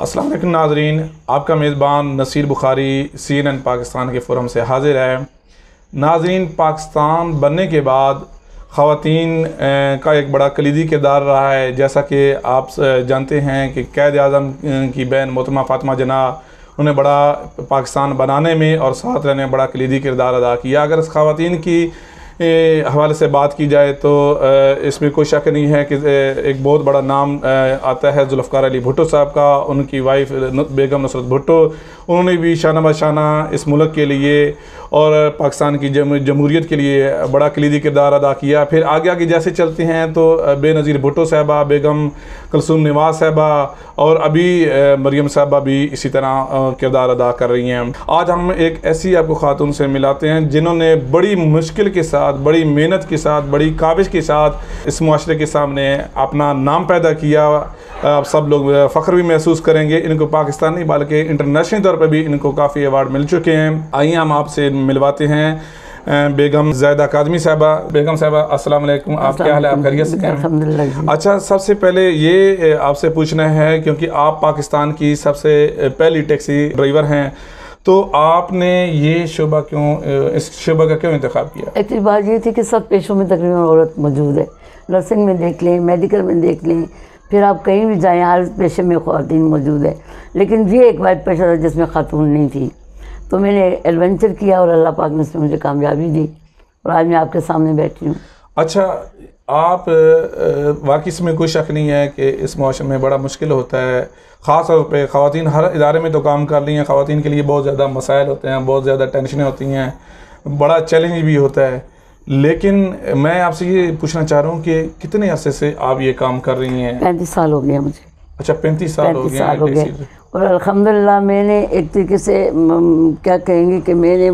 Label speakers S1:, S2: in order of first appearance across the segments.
S1: السلام علیکم ناظرین، آپ کا میزبان Naseer Bukhari C N N Pakistan کے فورم سے حاضر ہے۔ ناظرین، پاکستان بننے کے بعد خواتین کا ایک بڑا کلیدی کردار رہا ہے۔ جیسا کہ آپ جانتے ہیں کہ قید اعظم کی بہن محترمہ فاطمہ جناح، انہوں نے بڑا پاکستان بنانے میں اور ساتھ رہنے میں بڑا کلیدی کردار ادا کیا۔ اگر اس خواتین کی حوالے سے بات کی جائے تو اس میں کوئی شک نہیں ہے کہ ایک بہت بڑا نام آتا ہے ذوالفقار علی بھٹو صاحب کا، ان کی وائف بیگم نصرت بھٹو، انہوں نے بھی شانہ بشانہ اس ملک کے لیے اور پاکستان کی جمہوریت کے لیے بڑا کلیدی کردار ادا کیا۔ پھر آگے آگے جیسے چلتے ہیں تو بے نظیر بھٹو صاحبہ، بیگم کلثوم نواز صاحبہ اور ابھی مریم صاحبہ بھی اسی طرح کردار ادا کر رہی ہیں۔ آج ہم ایک ایسی آپ کو خاتون سے ملاتے ہیں جنہوں نے بڑی مشکل کے ساتھ، بڑی محنت کے ساتھ، بڑی کاوش کے ساتھ اس معاشرے کے سامنے اپنا نام پیدا کیا۔ آپ سب لوگ فخر بھی محسوس کریں گے۔ ان کو پاکستان نہیں بلکہ انٹرنیشنل طور پہ بھی ان کو کافی ایوارڈ مل چکے ہیں۔ آئیے ہم آپ سے ملواتے ہیں۔ بیگم زیدہ قادمی صاحبہ بیگم صاحبہ السلام علیکم۔ آپ کیا حال ہے؟ آپ خیریت سے ہیں؟ اچھا سب سے پہلے یہ آپ سے پوچھنا ہے کیونکہ آپ پاکستان کی سب سے پہلی ٹیکسی ڈرائیور ہیں تو آپ نے یہ شعبہ کیوں اس شعبہ کا کیوں انتخاب کیا؟
S2: ایکچولی بات یہ تھی کہ سب پیشوں میں تقریباً عورت موجود ہے۔ نرسنگ میں دیکھ لیں میڈیکل میں دیکھ لیں پھر آپ کہیں بھی جائیں ہر پیشے میں خواتین موجود ہے۔ لیکن یہ ایک واحد پیشہ تھا جس میں خاتون نہیں تھی۔ تو میں نے ایڈونچر کیا اور اللہ پاک نے اس میں مجھے کامیابی دی اور آج میں آپ کے سامنے بیٹھی ہوں۔
S1: اچھا آپ واقعی اس میں کوئی شک نہیں ہے کہ اس معاشرے میں بڑا مشکل ہوتا ہے خاص طور پہ خواتین ہر ادارے میں تو کام کر رہی ہیں خواتین کے لیے بہت زیادہ مسائل ہوتے ہیں بہت زیادہ ٹینشنیں ہوتی ہیں بڑا چیلنج بھی ہوتا ہے۔ لیکن میں آپ سے یہ پوچھنا چاہ رہا ہوں کہ کتنے عرصے سے آپ یہ کام کر رہی ہیں؟
S2: پینتیس سال ہو گیا مجھے۔
S1: اچھا پینتیس سال ہو
S2: گیا ہو گئے۔ اور الحمدللہ میں نے ایک طریقے سے کیا کہیں گے کہ میں نے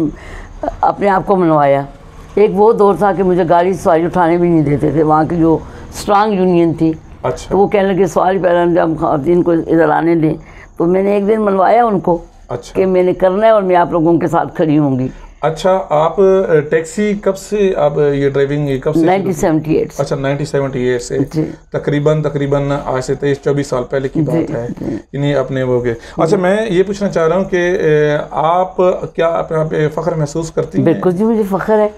S2: اپنے آپ کو منوایا۔ ایک وہ دور تھا کہ مجھے گاڑی سواری اٹھانے بھی نہیں دیتے تھے۔ وہاں کی جو اسٹرانگ یونین تھی
S1: اچھا۔
S2: تو وہ کہنے لگے سواری پہلے جب خواتین کو ادھر آنے دیں۔ تو میں نے ایک دن منوایا ان کو
S1: اچھا۔
S2: کہ میں نے کرنا ہے اور میں آپ لوگوں کے ساتھ کھڑی ہوں گی۔
S1: اچھا آپ ٹیکسی کب سے آپ یہ ڈرائیونگ کب سے
S2: سیونٹی ایٹ
S1: اچھا نائنٹی سیونٹی ایٹ سے۔
S2: جی۔
S1: تقریباً تقریباً آج سے تیئیس چوبیس سال پہلے کی بات ہے۔ یعنی اپنے وہ کے اچھا میں یہ پوچھنا چاہ رہا ہوں کہ آپ کیا اپنے آپ پہ فخر محسوس کرتی ہیں؟
S2: بالکل جی مجھے فخر ہے۔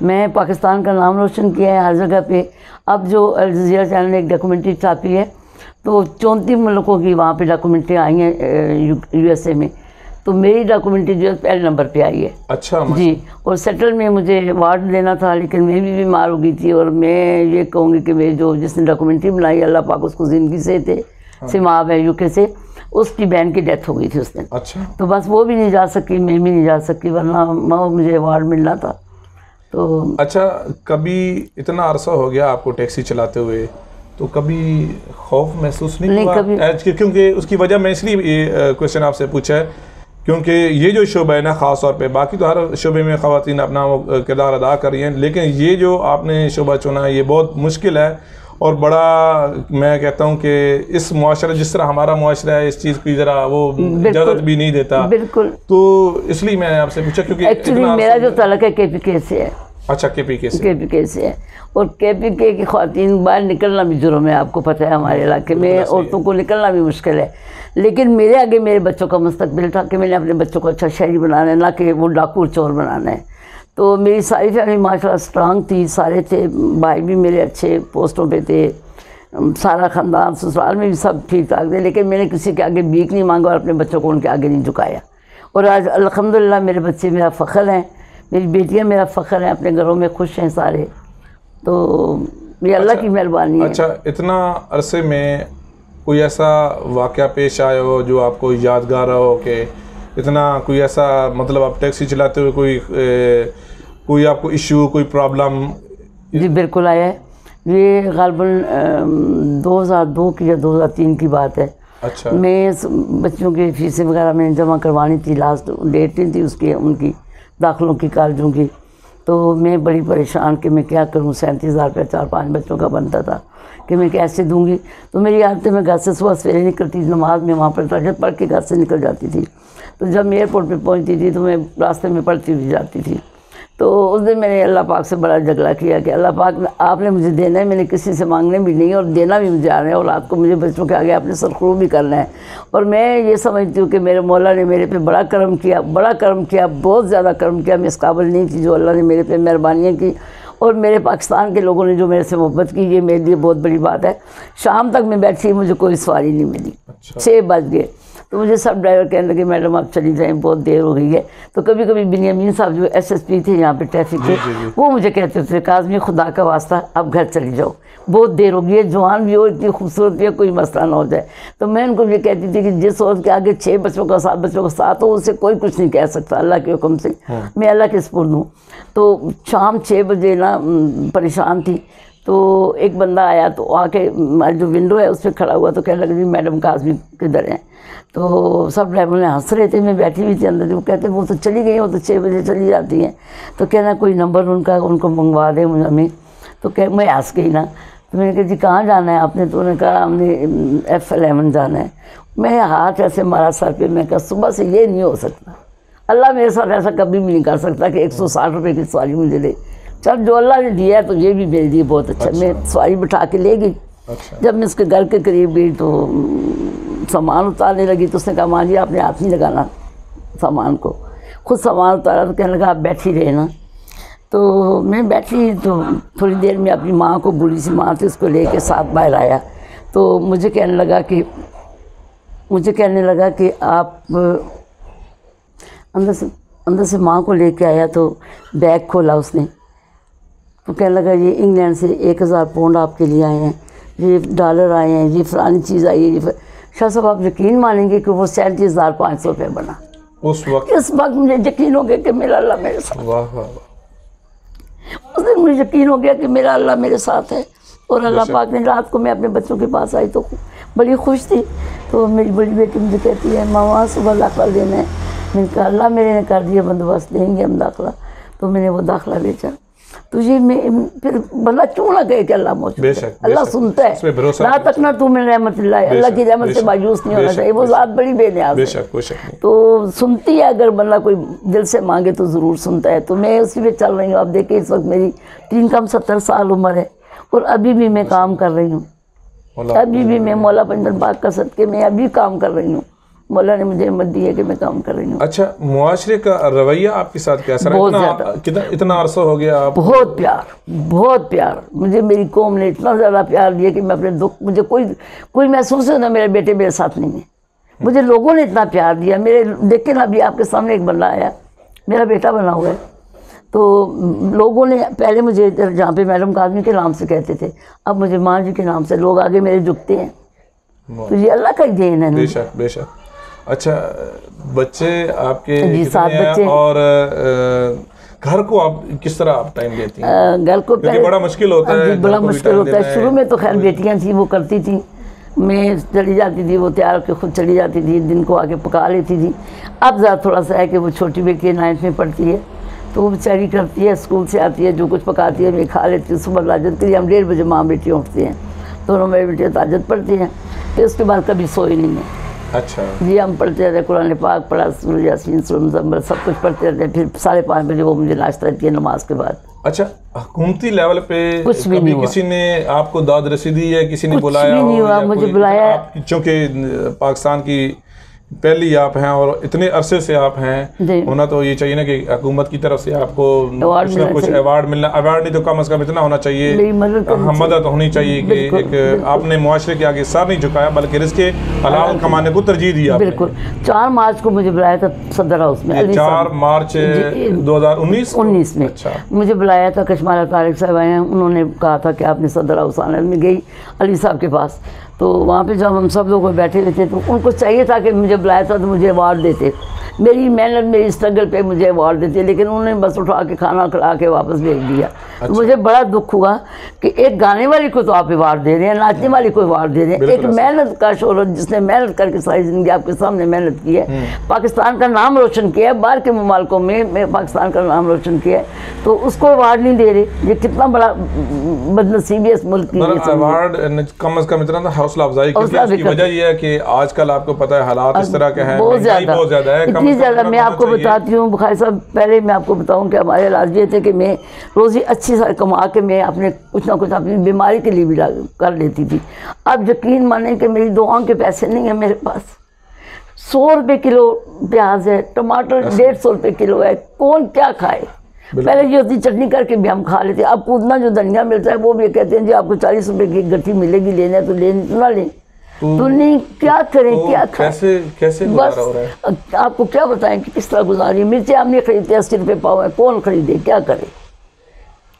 S2: میں پاکستان کا نام روشن کیا ہے ہر جگہ پہ۔ اب جو الجزیرہ چینل نے ایک ڈاکومنٹری چھاپی ہے تو چونتیس ملکوں کی وہاں پہ ڈاکومنٹری آئی ہیں یو ایس اے میں۔ تو میری ڈاکومنٹری جو ہے پہلے نمبر پہ آئی ہے۔
S1: اچھا
S2: جی اور سیٹل میں مجھے وارڈ لینا تھا لیکن میں بھی بیمار ہو گئی تھی اور میں یہ کہوں گی کہ میں جو جس نے ڈاکومنٹری بنائی اللہ پاک اس کو زندگی سے تھے سماب ہے یو کے سے اس کی بہن کی ڈیتھ ہو گئی تھی اس دن۔
S1: اچھا۔
S2: تو بس وہ بھی نہیں جا سکی میں بھی نہیں جا سکی ورنہ مجھے ایوارڈ ملنا تھا۔ تو
S1: اچھا کبھی اتنا عرصہ ہو گیا آپ کو ٹیکسی چلاتے ہوئے تو کبھی خوف محسوس نہیں ہوا؟ کیونکہ اس کی وجہ میں اس لیے یہ کوشچن آپ سے پوچھا ہے۔ کیونکہ یہ جو شعبہ ہے نا خاص طور پہ باقی تو ہر شعبے میں خواتین اپنا وہ کردار ادا کر رہی ہیں لیکن یہ جو آپ نے شعبہ چنا ہے یہ بہت مشکل ہے اور بڑا میں کہتا ہوں کہ اس معاشرہ جس طرح ہمارا معاشرہ ہے اس چیز کی ذرا وہ اجازت بھی نہیں دیتا۔
S2: بالکل۔
S1: تو اس لیے میں نے آپ سے پوچھا
S2: کیونکہ میرا جو تعلق ہے کے پی کے سے ہے۔
S1: اچھا کے پی کے سے.
S2: کے پی کے سے. ہے اور کے پی کے کی خواتین باہر نکلنا بھی جرم ہے آپ کو پتہ ہے ہمارے علاقے میں. عورتوں کو نکلنا بھی مشکل ہے. لیکن میرے آگے میرے بچوں کا مستقبل تھا کہ میں نے اپنے بچوں کو اچھا شہری بنانا ہے نہ کہ وہ ڈاکور چور بنانا ہے. تو میری ساری فیملی ماشاء اللہ اسٹرانگ تھی سارے تھے بھائی بھی میرے اچھے پوسٹوں پہ تھے. سارا خاندان سسرال میں بھی سب ٹھیک ٹھاک تھے لیکن میں نے کسی کے آگے بیک نہیں مانگا اور اپنے بچوں کو ان کے آگے نہیں جھکایا. اور آج الحمدللہ میرے بچے میرا فخر ہیں میری بیٹیاں میرا فخر ہیں اپنے گھروں میں خوش ہیں سارے۔ تو یہ اللہ کی مہربانی ہے۔
S1: اچھا اتنا عرصے میں کوئی ایسا واقعہ پیش آیا ہو جو آپ کو یادگار ہو کہ اتنا کوئی ایسا مطلب آپ ٹیکسی چلاتے ہوئے کوئی کوئی آپ کو ایشو کوئی پرابلم
S2: جی بالکل آیا ہے۔ یہ غالباً دو ہزار دو کی یا دو ہزار تین کی بات ہے۔
S1: اچھا۔
S2: میں بچوں کی فیسیں وغیرہ میں جمع کروانی تھی لاسٹ ڈیٹ نہیں تھی اس کی ان کی۔ داخلوں کی کالجوں کی۔ تو میں بڑی پریشان کہ میں کیا کروں؟ سینتیس ہزار روپیہ چار پانچ بچوں کا بنتا تھا کہ میں کیسے دوں گی؟ تو میری عادت میں گھر سے صبح سویرے نکلتی تھی، نماز میں وہاں پر تجت پڑھ کے گھر سے نکل جاتی تھی۔ تو جب میں ایئرپورٹ پہ پہنچتی تھی تو میں راستے میں پڑھتی ہوئی جاتی تھی۔ تو اس دن میں نے اللہ پاک سے بڑا جھگڑا کیا کہ اللہ پاک آپ نے مجھے دینا ہے میں نے کسی سے مانگنے بھی نہیں اور دینا بھی مجھے آ رہا ہے اور رات کو مجھے بچوں کے آگے آپ نے سرخرو بھی کرنا ہے۔ اور میں یہ سمجھتی ہوں کہ میرے مولا نے میرے پہ بڑا کرم کیا بڑا کرم کیا بہت زیادہ کرم کیا۔ میں اس قابل نہیں تھی جو اللہ نے میرے پہ مہربانیاں کی۔ اور میرے پاکستان کے لوگوں نے جو میرے سے محبت کی یہ میرے لیے بہت بڑی بات ہے۔ شام تک میں بیٹھی مجھے کوئی سواری نہیں ملی۔
S1: اچھا۔
S2: چھ بج گئے۔ تو مجھے سب ڈرائیور کہنے لگے میڈم آپ چلی جائیں بہت دیر ہو گئی ہے۔ تو کبھی کبھی بنیامین صاحب جو ایس ایس پی تھے یہاں پہ ٹریفک کے
S1: جی، جی۔
S2: وہ مجھے کہتے تھے کاظمی خدا کا واسطہ اب گھر چلی جاؤ۔ بہت دیر ہو گئی ہے جوان بھی ہو اتنی خوبصورت بھی ہے کوئی مسئلہ نہ ہو جائے۔ تو میں ان کو یہ کہتی تھی کہ جس عورت کے آگے چھ بچوں کا سات بچوں کا ساتھ ہو اسے کوئی کچھ نہیں کہہ سکتا۔ اللہ کے حکم سے میں اللہ کے سپرد ہوں۔ تو شام چھ بجے نا پریشان تھی۔ تو ایک بندہ آیا تو آ کے جو ونڈو ہے اس پہ کھڑا ہوا۔ تو کہنے لگا جی میڈم کاظمی کدھر ہیں؟ تو سب ڈرائیور نے ہنس رہے تھے میں بیٹھی ہوئی تھی اندر وہ کہتے وہ تو چلی گئی وہ تو چھ بجے چلی جاتی ہیں۔ تو کہنا کوئی نمبر ان کا ان کو منگوا دیں مجھے ہمیں۔ تو کہ میں ہنس گئی نا۔ تو میں نے کہا جی کہاں جانا ہے؟ آپ نے تو انہوں نے کہا ہم نے ایف الیون جانا ہے۔ میں ہاتھ ایسے مارا سر پہ میں کہا صبح سے یہ نہیں ہو سکتا۔ اللہ میرے ساتھ ایسا کبھی بھی نہیں کر سکتا کہ ایک سو ساٹھ روپے کی سواری مجھے دے۔ چل جو اللہ نے دیا ہے تو یہ بھی میرے لیے بہت اچھا۔ میں سواری بٹھا کے لے گئی۔
S1: اچھا۔
S2: جب میں اس کے گھر کے قریب گئی تو سامان اتارنے لگی تو اس نے کہا، ماں جی آپ نے ہاتھ نہیں لگانا سامان کو۔ خود سامان اتارا تو کہنے لگا، آپ بیٹھی رہے نا۔ تو میں بیٹھی تو تھوڑی دیر میں اپنی ماں کو بولی سی ماں تھی اس کو لے کے ساتھ باہر آیا۔ تو مجھے کہنے لگا کہ، مجھے کہنے لگا کہ آپ اندر سے اندر سے ماں کو لے کے آیا تو بیگ کھولا اس نے۔ تو کہنے لگا، یہ انگلینڈ سے ایک ہزار پاؤنڈ آپ کے لیے آئے ہیں۔ یہ ڈالر آئے ہیں، یہ فلانی چیز آئی ہے، یہ شاہ صاحب آپ یقین مانیں گے کہ وہ سینتیس ہزار پانچ سو روپے بنا۔
S1: اس وقت
S2: اس وقت مجھے یقین ہو گیا کہ میرا اللہ میرے ساتھ
S1: واہ
S2: اس دن مجھے یقین ہو گیا کہ میرا اللہ میرے ساتھ ہے۔ اور اللہ پاک نے رات کو میں اپنے بچوں کے پاس آئی تو بڑی خوش تھی۔ تو میری بڑی بیٹی مجھے کہتی ہے ماما صبح داخلہ دینا ہے۔ میں نے کہا اللہ میرے نے کر دیا بندوبست دیں گے ہم داخلہ۔ تو میں نے وہ داخلہ بیچا۔ یہ میں پھر بندہ کیوں نہ کہے کہ اللہ موجود ہے؟ اللہ۔ سنتا ہے۔ رات تک نہ تو میں رحمت اللہ ہے اللہ کی رحمت سے مایوس نہیں ہونا چاہیے۔ وہ ذات بڑی بے نیاز ہے۔ تو سنتی ہے اگر بندہ کوئی دل سے مانگے تو ضرور سنتا ہے۔ تو میں اسی پہ چل رہی ہوں۔ اب دیکھیں اس وقت میری تین کم ستر سال عمر ہے اور ابھی بھی میں کام کر رہی ہوں۔ ابھی بھی میں مولا پنجن پاک کا صدقے میں ابھی کام کر رہی ہوں۔ مولا نے مجھے ہمت دی ہے کہ میں کام کر رہی ہوں۔
S1: اچھا معاشرے کا رویہ آپ کے ساتھ کیسا رہا؟
S2: بہت
S1: اتنا
S2: زیادہ۔
S1: کتنا اتنا عرصہ ہو گیا آپ
S2: بہت پیار بہت پیار۔ مجھے میری قوم نے اتنا زیادہ پیار دیا کہ میں اپنے دکھ مجھے کوئی کوئی محسوس ہوتا میرے بیٹے میرے ساتھ نہیں ہے مجھے لوگوں نے اتنا پیار دیا۔ میرے دیکھیں نا ابھی آپ کے سامنے ایک بندہ آیا۔ میرا بیٹا بنا ہوا ہے۔ تو لوگوں نے پہلے مجھے جہاں پہ میڈم کاظمی کے نام سے کہتے تھے اب مجھے ماں جی کے نام سے لوگ آگے میرے جھکتے ہیں۔ تو یہ اللہ کا ہی دین ہے
S1: بے شک بے شک۔ اچھا بچے آپ کے
S2: جی،
S1: کتنے
S2: سات بچے۔
S1: اور آ، گھر کو آپ کس طرح آپ ٹائم دیتی ہیں؟
S2: آ، گھر کو
S1: بڑا مشکل ہوتا ہے
S2: جی بڑا مشکل ہوتا ہے۔ شروع میں تو خیر بیٹیاں تھیں وہ کرتی تھیں۔ میں چلی جاتی تھی وہ تیار کے خود چلی جاتی تھی دن کو آگے پکا لیتی تھی۔ اب زیادہ تھوڑا سا ہے کہ وہ چھوٹی بیٹی نائنتھ میں پڑھتی ہے۔ تو وہ بیچاری کرتی ہے اسکول سے آتی ہے جو کچھ پکاتی ہے میں کھا لیتی ہوں صبح تاجد کے لیے ہم ڈیڑھ بجے ماں بیٹیاں اٹھتی ہیں۔ دونوں میری بیٹیاں تاجد پڑھتی ہیں۔ پھر اس کے بعد کبھی سوئی نہیں ہے۔
S1: اچھا۔
S2: جی ہم پڑھتے رہتے قرآن پاک پڑھا سورہ یاسین مزمل سب کچھ پڑھتے رہتے پھر ساڑھے پانچ بجے وہ مجھے ناشتہ دیتی ہے نماز کے بعد۔
S1: اچھا حکومتی لیول پہ
S2: کچھ بھی نہیں۔
S1: کسی نے آپ کو داد رسیدی ہے کسی نے
S2: کچھ
S1: بلایا
S2: بھی نہیں
S1: ہو
S2: ہوا، مجھے بلایا۔
S1: چونکہ پاکستان کی پہلی آپ ہیں اور اتنے عرصے سے آپ ہیں
S2: جی۔
S1: ہونا تو یہ چاہیے نا کہ حکومت کی طرف سے آپ کو کچھ نہ کچھ۔ ایوارڈ ملنا ایوارڈ نہیں تو کم از کم اتنا ہونا چاہیے۔
S2: میری مدد کرنی
S1: ہاں، مدد ہونی چاہیے کہ ایک آپ نے معاشرے کے آگے سر نہیں جھکایا بلکہ رزق کے حلال کمانے کو ترجیح دی آپ نے۔
S2: بالکل۔ چار مارچ کو مجھے بلایا تھا صدر ہاؤس میں
S1: چار مارچ
S2: جی،
S1: دو ہزار انیس
S2: انیس میں۔
S1: اچھا۔
S2: مجھے بلایا تھا کشمارہ طارق صاحب آئے ہیں انہوں نے کہا تھا کہ آپ نے صدر ہاؤس آنا ہے۔ میں گئی علی صاحب کے پاس۔ تو وہاں پہ جب ہم سب لوگ بیٹھے ہوئے تھے تو ان کو چاہیے تھا کہ مجھے بلایا تھا تو مجھے ایوارڈ دیتے۔ میری محنت میری اسٹرگل پہ مجھے ایوارڈ دیتے لیکن انہوں نے بس اٹھا کے کھانا کھلا کے واپس بھیج دیا۔ تو مجھے بڑا دکھ ہوا کہ ایک گانے والی کو تو آپ ایوارڈ دے رہے ہیں ناچنے والی کو ایوارڈ دے رہے ہیں۔ ایک۔ محنت کا شہرت جس نے محنت کر کے ساری زندگی آپ کے سامنے محنت کی ہے۔ پاکستان کا نام روشن کیا ہے باہر کے ممالکوں میں میں پاکستان کا نام روشن کیا ہے۔ تو اس کو ایوارڈ نہیں دے رہے یہ کتنا بڑا بد نصیبی ہے اس ملک کی۔
S1: ایوارڈ کم از کم اتنا تھا حوصلہ افزائی کی وجہ یہ ہے کہ آج کل آپ کو پتہ ہے حالات اس طرح کے ہیں
S2: بہت زیادہ۔
S1: ہے مسئلہ
S2: زیادہ میں آپ کو۔ بتاتی ہوں بخاری صاحب پہلے میں آپ کو بتاؤں کہ ہمارے علاج یہ تھے کہ میں روزی اچھی سا کما کے میں اپنے کچھ نہ کچھ اپنی بیماری کے لیے بھی کر لیتی تھی۔ اب یقین مانیں کہ میری دعاؤں کے پیسے نہیں ہیں میرے پاس۔ سو روپے کلو پیاز ہے ٹماٹر ڈیڑھ سو روپے کلو ہے کون کیا کھائے؟ پہلے یہ ہوتی چٹنی کر کے بھی ہم کھا لیتے۔ اب پودنا جو دھنیا ملتا ہے وہ بھی کہتے ہیں جی آپ کو چالیس روپے کی گٹھی ملے گی لینا ہے تو لیں نہ لیں۔ تو نہیں کیا کریں کیا
S1: کیسے کیسے
S2: بس
S1: گزارا ہو رہا ہے؟
S2: آپ کو کیا بتائیں کہ کس طرح گزاری؟ مرچیں ہم نہیں خریدتے اسی روپے پاؤ ہے کون خریدے؟ کیا کرے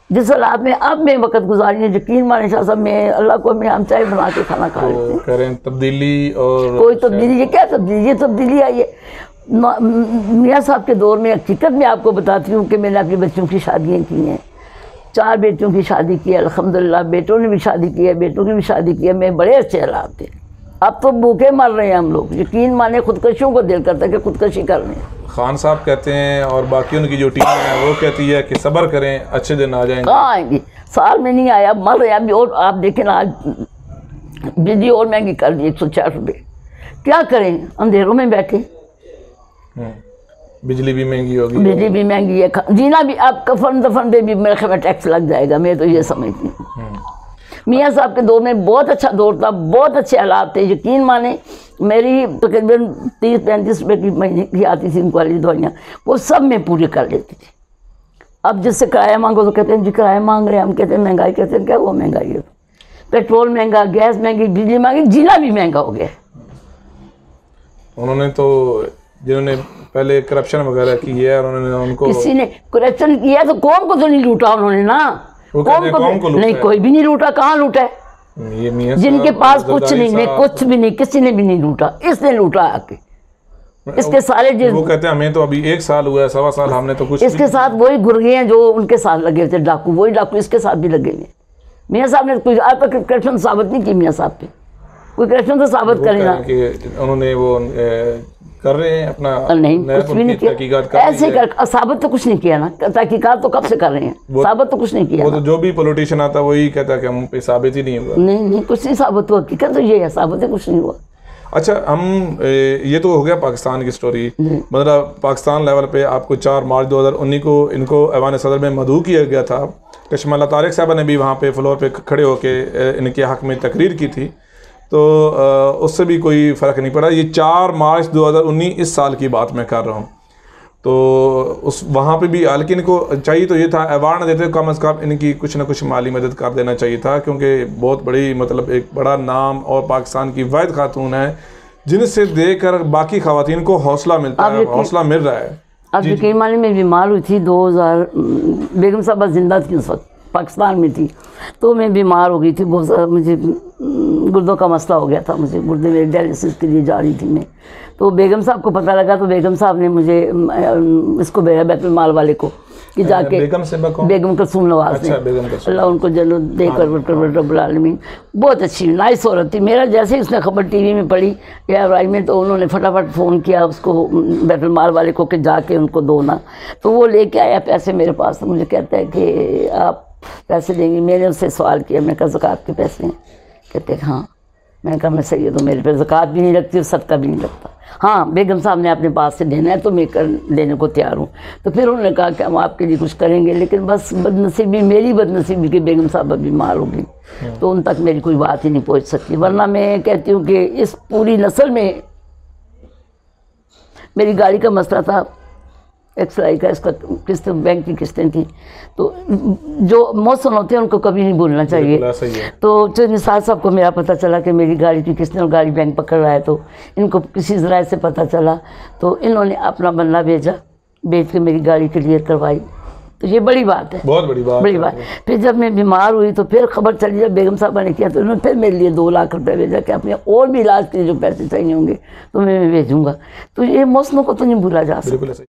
S2: جس حالات میں اب میں وقت گزاری ہے یقین مانے شاہ صاحب میں اللہ کو میں ہم چائے بنا کے کھانا کھا لیتے ہیں
S1: ہیں تبدیلی اور
S2: کوئی تبدیلی یہ کیا تبدیلی؟ یہ تبدیلی آئی ہے۔ میاں صاحب کے دور میں حقیقت میں آپ کو بتاتی ہوں کہ میں نے اپنے بچوں کی شادیاں کی ہیں۔ چار بیٹوں کی شادی کی ہے الحمدللہ بیٹوں نے بھی شادی کی ہے بیٹوں کی بھی شادی کی ہے میں بڑے اچھے حالات تھے اب تو بھوکے مر رہے ہیں ہم لوگ۔ یقین مانے خودکشیوں کو دل کرتا ہے کہ خودکشی کر رہے ہیں
S1: خان صاحب کہتے ہیں اور باقی ان کی جو ٹیم ہے وہ کہتی ہے کہ صبر کریں اچھے دن آ جائیں گے۔
S2: کہاں آئیں گے سال میں نہیں آیا مر رہے ابھی اور آپ دیکھیں آج بجلی اور مہنگی کر دی ایک سو چار روپے۔ کیا کریں؟ اندھیروں میں بیٹھے۔
S1: بجلی بھی مہنگی ہوگی۔
S2: بجلی بھی مہنگی ہے۔ جینا بھی آپ کفن دفن پہ بھی میرے خیال میں ٹیکس لگ جائے گا میں تو یہ سمجھتی ہوں۔ میاں صاحب کے دور میں بہت اچھا دور تھا بہت اچھے حالات تھے یقین مانے میری تقریباً تیس پینتیس روپے کی مہینے کی آتی تھی ان کو والی دوائیاں وہ سب میں پوری کر لیتی تھی۔ اب جس سے کرایہ مانگو تو کہتے ہیں جی کرایہ مانگ رہے ہیں ہم کہتے ہیں مہنگائی کہتے ہیں کیا؟ وہ مہنگائی ہے۔ پیٹرول مہنگا گیس مہنگی بجلی مہنگی جینا بھی مہنگا ہو گیا۔
S1: انہوں نے تو جنہوں نے پہلے کرپشن وغیرہ کی ہے انہوں نے ان کو
S2: کسی نے کرپشن کیا تو قوم کو تو نہیں لوٹا انہوں نے نا؟ نہیں
S1: ہے۔
S2: کوئی بھی نہیں لوٹا کہاں لوٹا ہے؟ جن کے پاس کچھ نہیں
S1: صاحب،
S2: کچھ بھی نہیں کسی نے بھی نہیں لوٹا۔ اس نے لوٹا آ کے اس کے سارے جس
S1: وہ کہتے ہیں ہمیں تو ابھی ایک سال ہوا ہے سوا سال ہم نے تو کچھ
S2: اس کے ساتھ وہی گرگے ہیں جو ان کے ساتھ لگے تھے ڈاکو۔ وہی ڈاکو اس کے ساتھ بھی لگے ہوئے ہیں۔ میاں صاحب نے کوئی آج تک کرپشن ثابت نہیں کی میاں صاحب پہ۔ کوئی کرپشن تو ثابت کرے نا۔
S1: کہ انہوں نے وہ کر رہے ہیں اپنا
S2: نہیں کچھ بھی نہیں کیا۔ ایسے۔ کر ثابت تو کچھ نہیں کیا نا۔ تحقیقات تو کب سے کر رہے ہیں؟ ثابت تو کچھ نہیں کیا
S1: وہ تو جو بھی پولیٹیشین آتا وہی کہتا کہ ہم پہ ثابت ہی نہیں ہوا
S2: نہیں نہیں کچھ نہیں ثابت ہوا۔ حقیقت تو یہ ہے ثابت ہے کچھ نہیں ہوا۔
S1: اچھا ہم یہ تو ہو گیا پاکستان کی سٹوری
S2: جی۔
S1: مطلب پاکستان لیول پہ آپ کو چار مارچ دو ہزار انیس کو ان کو ایوان صدر میں مدعو کیا گیا تھا۔ کشمہ اللہ طارق صاحبہ نے بھی وہاں پہ فلور پہ کھڑے ہو کے ان کے حق میں تقریر کی تھی۔ تو اس سے بھی کوئی فرق نہیں پڑا۔ یہ چار مارچ دو ہزار انیس اس سال کی بات میں کر رہا ہوں۔ تو اس وہاں پہ بھی حالانکہ ان کو چاہیے تو یہ تھا ایوارڈ نہ دیتے کم از کم ان کی کچھ نہ کچھ مالی مدد کر دینا چاہیے تھا کیونکہ بہت بڑی مطلب ایک بڑا نام اور پاکستان کی واحد خاتون ہے جن سے دیکھ کر باقی خواتین کو حوصلہ ملتا ہے حوصلہ مل رہا ہے۔
S2: اب یقین مانی میں بیمار ہوئی تھی دو ہزار بیگم صاحبہ زندہ تھی اس وقت۔ پاکستان میں تھی تو میں بیمار ہو گئی تھی بہت زیادہ مجھے گردوں کا مسئلہ ہو گیا تھا مجھے گردے میں ڈائلسس کے لیے جا رہی تھی میں۔ تو بیگم صاحب کو پتہ لگا تو بیگم صاحب نے مجھے اس کو بھیجا بیت المال والے کو کہ جا کے
S1: بیگم
S2: کلثوم نواز نے۔
S1: اچھا کا
S2: اللہ ان کو جنت دے کر کر رب العالمین۔ بہت اچھی نائس عورت تھی۔ میرا جیسے اس نے خبر ٹی وی میں پڑھی یا رائی میں تو انہوں نے فٹافٹ فون کیا اس کو بیت المال والے کو کہ جا کے ان کو دو نا تو وہ لے کے آیا پیسے میرے پاس مجھے کہتا ہے کہ آپ پیسے دیں گے میں نے اس سے سوال کیا میں کہا زکوٰۃ کے پیسے ہیں؟ کہتے ہیں ہاں۔ میں نے کہا میں صحیح ہوں میرے پہ زکوٰۃ بھی نہیں لگتی اور صدقہ بھی نہیں لگتا ہاں بیگم صاحب نے اپنے پاس سے دینا ہے تو میں کر دینے کو تیار ہوں۔ تو پھر انہوں نے کہا کہ ہم آپ کے لیے کچھ کریں گے لیکن بس بد نصیبی میری بد نصیبی کہ بیگم صاحب بیمار ہو گئی۔ تو ان تک میری کوئی بات ہی نہیں پہنچ سکتی۔ ورنہ میں کہتی ہوں کہ اس پوری نسل میں میری گاڑی کا مسئلہ تھا۔ ایکس آئی کا اس کا قسط بینک کی قسطیں تھیں۔ تو جو موسم ہوتے ہیں ان کو کبھی نہیں بھولنا چاہیے۔ تو جو نثار صاحب کو میرا پتہ چلا کہ میری گاڑی کی نے اور گاڑی بینک پکڑ رہا ہے تو ان کو کسی ذرائع سے پتہ چلا۔ تو انہوں نے اپنا بندہ بھیجا بیچ کے میری گاڑی کلیئر کروائی۔ تو یہ بڑی بات ہے۔
S1: بہت بڑی بات
S2: بڑی بات۔ پھر جب میں بیمار ہوئی تو پھر خبر چلی جب بیگم صاحبہ نے کیا تو انہوں نے پھر میرے لیے دو لاکھ روپے بھیجا کہ اپنے اور بھی علاج کے جو پیسے چاہیے ہوں گے تو میں بھیجوں گا۔ تو یہ موسموں کو تو نہیں بھولا جا سکتا۔